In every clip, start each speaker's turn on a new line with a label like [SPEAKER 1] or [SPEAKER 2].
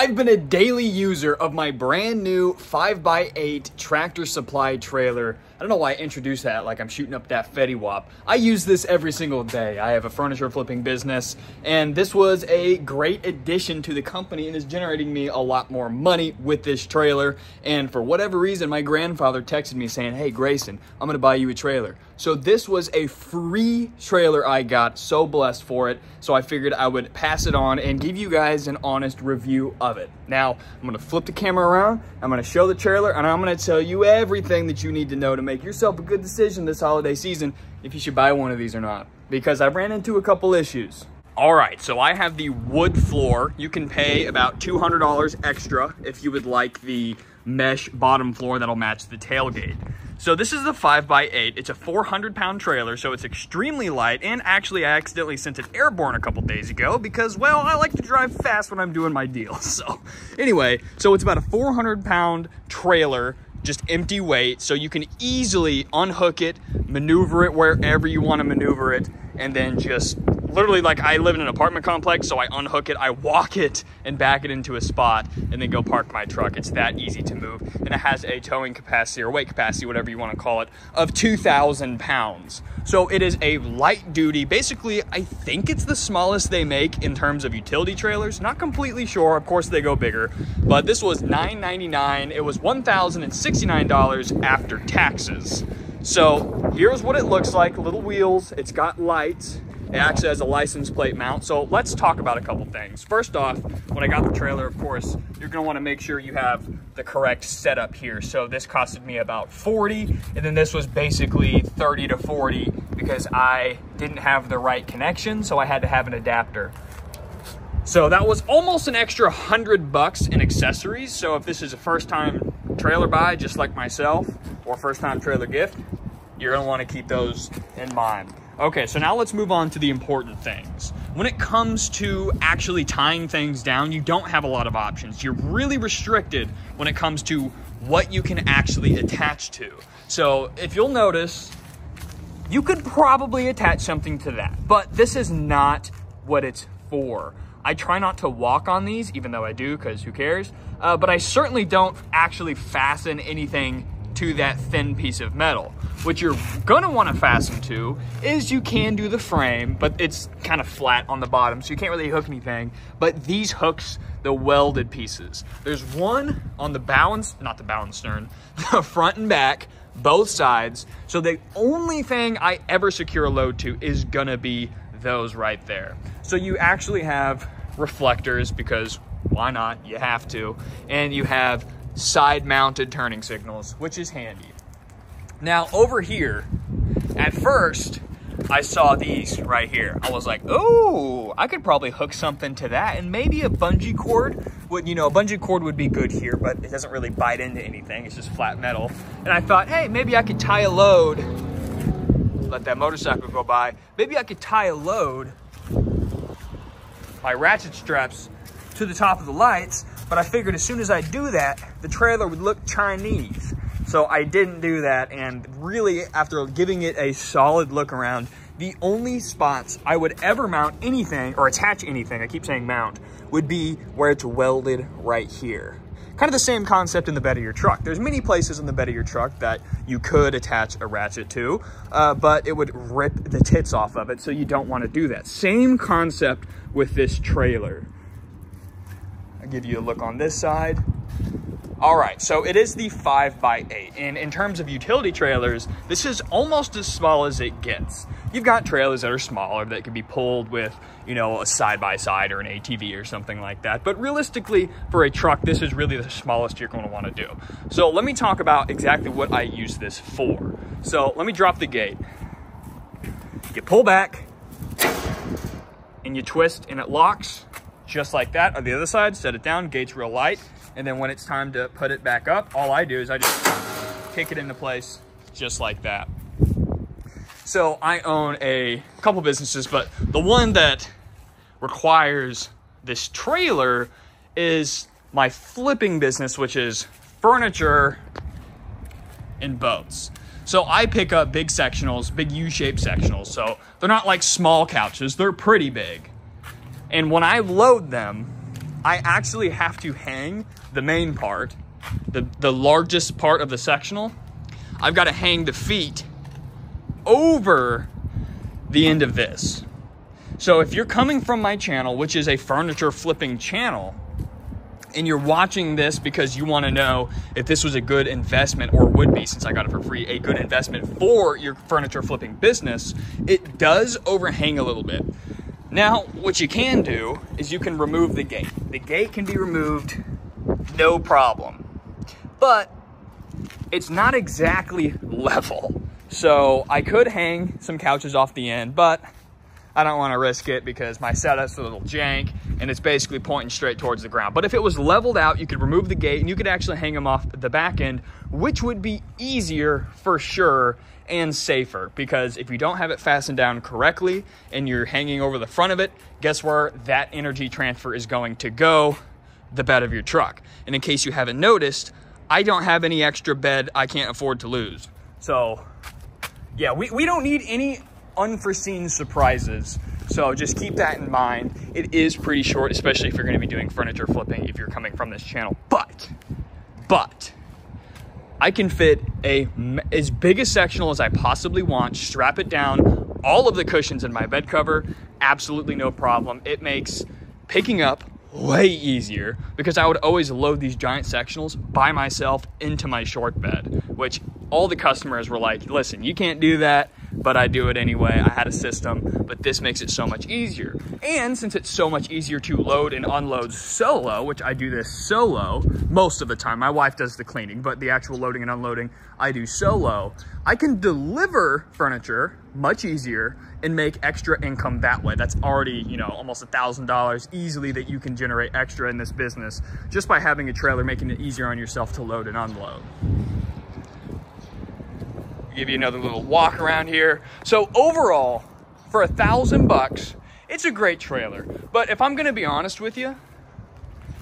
[SPEAKER 1] I've been a daily user of my brand new 5x8 tractor supply trailer. I don't know why I introduced that like I'm shooting up that Fetty Wap. I use this every single day. I have a furniture flipping business, and this was a great addition to the company and is generating me a lot more money with this trailer. And for whatever reason, my grandfather texted me saying, Hey, Greyson, I'm gonna buy you a trailer. So this was a free trailer I got, so blessed for it. So I figured I would pass it on and give you guys an honest review of it. Now, I'm gonna flip the camera around, I'm gonna show the trailer, and I'm gonna tell you everything that you need to know to make yourself a good decision this holiday season if you should buy one of these or not. Because I ran into a couple issues. All right, so I have the wood floor. You can pay about $200 extra if you would like the mesh bottom floor that'll match the tailgate. So this is the 5x8. It's a 400 pound trailer, so it's extremely light. And actually, I accidentally sent it airborne a couple days ago because, well, I like to drive fast when I'm doing my deals. So anyway, so it's about a 400 pound trailer just empty weight so you can easily unhook it maneuver it wherever you want to maneuver it and then just literally like I live in an apartment complex, so I unhook it, I walk it and back it into a spot and then go park my truck. It's that easy to move. And it has a towing capacity or weight capacity, whatever you want to call it, of 2,000 pounds. So it is a light duty, basically, I think it's the smallest they make in terms of utility trailers. Not completely sure, of course they go bigger, but this was $9.99. It was $1,069 after taxes. So here's what it looks like, little wheels, it's got lights, it actually has a license plate mount. So let's talk about a couple things. First off, when I got the trailer, of course, you're gonna wanna make sure you have the correct setup here. So this costed me about 40, and then this was basically 30 to 40 because I didn't have the right connection, so I had to have an adapter. So that was almost an extra 100 bucks in accessories. So if this is a first time trailer buy, just like myself, or first time trailer gift, you're gonna wanna keep those in mind. Okay, so now let's move on to the important things. When it comes to actually tying things down, you don't have a lot of options. You're really restricted when it comes to what you can actually attach to. So if you'll notice, you could probably attach something to that, but this is not what it's for. I try not to walk on these, even though I do, because who cares? Uh, but I certainly don't actually fasten anything to that thin piece of metal. What you're gonna wanna fasten to is you can do the frame, but it's kind of flat on the bottom, so you can't really hook anything. But these hooks, the welded pieces. There's one on the bow and, not the bow and stern, the front and back, both sides. So the only thing I ever secure a load to is gonna be those right there. So you actually have reflectors because why not? You have to. And you have side mounted turning signals, which is handy. Now over here, at first, I saw these right here. I was like, oh, I could probably hook something to that and maybe a bungee cord would, you know, a bungee cord would be good here, but it doesn't really bite into anything. It's just flat metal. And I thought, hey, maybe I could tie a load, let that motorcycle go by. Maybe I could tie a load, my ratchet straps to the top of the lights but I figured as soon as I do that, the trailer would look Chinese. So I didn't do that. And really, after giving it a solid look around, the only spots I would ever mount anything or attach anything, I keep saying mount, would be where it's welded right here. Kind of the same concept in the bed of your truck. There's many places in the bed of your truck that you could attach a ratchet to, uh, but it would rip the tits off of it, so you don't want to do that. Same concept with this trailer give you a look on this side. All right, so it is the 5x8. And in terms of utility trailers, this is almost as small as it gets. You've got trailers that are smaller that can be pulled with, you know, a side-by-side -side or an ATV or something like that. But realistically, for a truck, this is really the smallest you're going to want to do. So let me talk about exactly what I use this for. So let me drop the gate. You pull back, and you twist, and it locks just like that. On the other side, set it down, gate's real light. And then when it's time to put it back up, all I do is I just kick it into place just like that. So I own a couple businesses, but the one that requires this trailer is my flipping business, which is furniture and boats. So I pick up big sectionals, big U-shaped sectionals. So they're not like small couches, they're pretty big. And when I load them, I actually have to hang the main part, the, the largest part of the sectional. I've got to hang the feet over the end of this. So if you're coming from my channel, which is a furniture flipping channel, and you're watching this because you want to know if this was a good investment or would be, since I got it for free, a good investment for your furniture flipping business, it does overhang a little bit. Now, what you can do is you can remove the gate. The gate can be removed, no problem. But it's not exactly level. So I could hang some couches off the end, but I don't want to risk it because my setup's a little jank and it's basically pointing straight towards the ground. But if it was leveled out, you could remove the gate and you could actually hang them off the back end, which would be easier for sure and safer because if you don't have it fastened down correctly and you're hanging over the front of it, guess where that energy transfer is going to go? The bed of your truck. And in case you haven't noticed, I don't have any extra bed I can't afford to lose. So yeah, we, we don't need any unforeseen surprises. So just keep that in mind. It is pretty short, especially if you're gonna be doing furniture flipping if you're coming from this channel. But, but, I can fit a as big a sectional as I possibly want, strap it down, all of the cushions in my bed cover, absolutely no problem. It makes picking up way easier because I would always load these giant sectionals by myself into my short bed, which all the customers were like, listen, you can't do that but I do it anyway. I had a system, but this makes it so much easier. And since it's so much easier to load and unload solo, which I do this solo most of the time, my wife does the cleaning, but the actual loading and unloading I do solo, I can deliver furniture much easier and make extra income that way. That's already, you know, almost a $1,000 easily that you can generate extra in this business just by having a trailer, making it easier on yourself to load and unload give you another little walk around here. So overall, for a thousand bucks, it's a great trailer. But if I'm gonna be honest with you,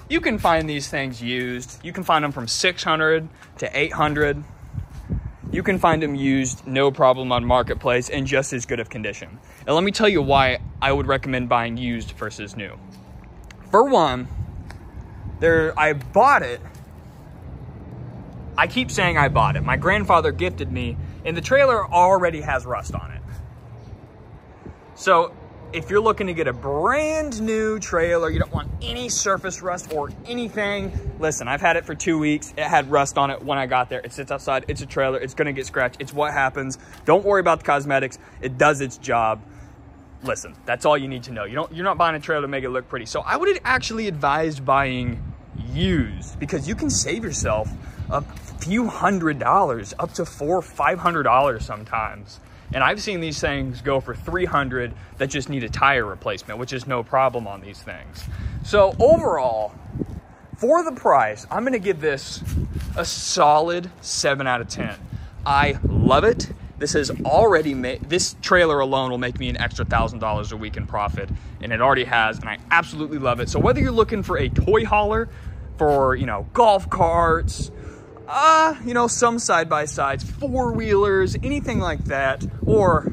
[SPEAKER 1] you can find these things used. You can find them from 600 to 800. You can find them used no problem on Marketplace in just as good of condition. And let me tell you why I would recommend buying used versus new. For one, there I bought it. I keep saying I bought it. My grandfather gifted me and the trailer already has rust on it. So if you're looking to get a brand new trailer, you don't want any surface rust or anything, listen, I've had it for two weeks. It had rust on it when I got there. It sits outside, it's a trailer, it's gonna get scratched. It's what happens. Don't worry about the cosmetics. It does its job. Listen, that's all you need to know. You don't, you're not buying a trailer to make it look pretty. So I would actually advise buying used because you can save yourself a few hundred dollars, up to four, five hundred dollars sometimes. And I've seen these things go for 300 that just need a tire replacement, which is no problem on these things. So overall, for the price, I'm gonna give this a solid seven out of 10. I love it. This has already made, this trailer alone will make me an extra thousand dollars a week in profit. And it already has, and I absolutely love it. So whether you're looking for a toy hauler for, you know, golf carts, uh, you know, some side-by-sides, four-wheelers, anything like that. Or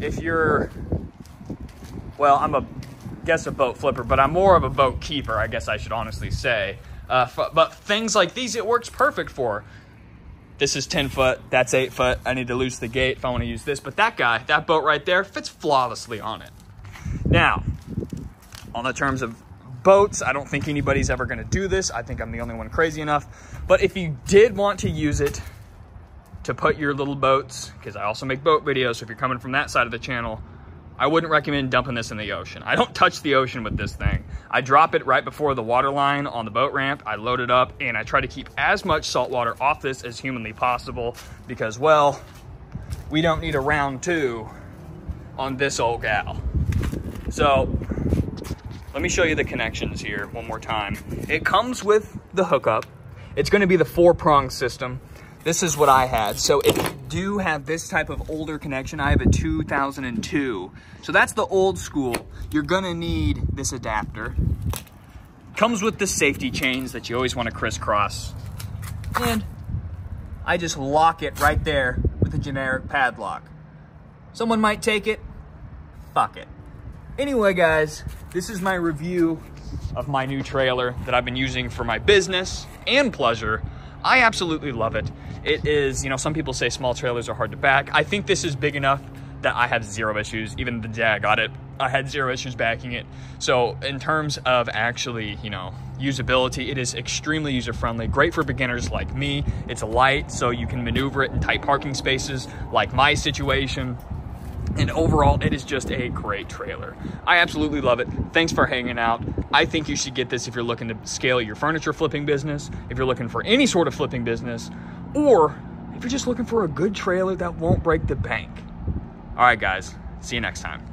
[SPEAKER 1] if you're, well, I'm a, guess a boat flipper, but I'm more of a boat keeper, I guess I should honestly say. Uh, but things like these, it works perfect for. This is 10 foot, that's 8 foot. I need to loose the gate if I want to use this. But that guy, that boat right there, fits flawlessly on it. Now, on the terms of boats. I don't think anybody's ever gonna do this. I think I'm the only one crazy enough. But if you did want to use it to put your little boats, because I also make boat videos, so if you're coming from that side of the channel, I wouldn't recommend dumping this in the ocean. I don't touch the ocean with this thing. I drop it right before the water line on the boat ramp. I load it up and I try to keep as much salt water off this as humanly possible because, well, we don't need a round two on this old gal. So let me show you the connections here one more time. It comes with the hookup. It's gonna be the four prong system. This is what I had. So if you do have this type of older connection, I have a 2002. So that's the old school. You're gonna need this adapter. Comes with the safety chains that you always wanna crisscross. And I just lock it right there with a generic padlock. Someone might take it, fuck it. Anyway, guys, this is my review of my new trailer that I've been using for my business and pleasure. I absolutely love it. It is, you know, some people say small trailers are hard to back. I think this is big enough that I have zero issues. Even the day I got it, I had zero issues backing it. So in terms of actually, you know, usability, it is extremely user-friendly, great for beginners like me. It's light, so you can maneuver it in tight parking spaces like my situation. And overall, it is just a great trailer. I absolutely love it. Thanks for hanging out. I think you should get this if you're looking to scale your furniture flipping business, if you're looking for any sort of flipping business, or if you're just looking for a good trailer that won't break the bank. All right, guys, see you next time.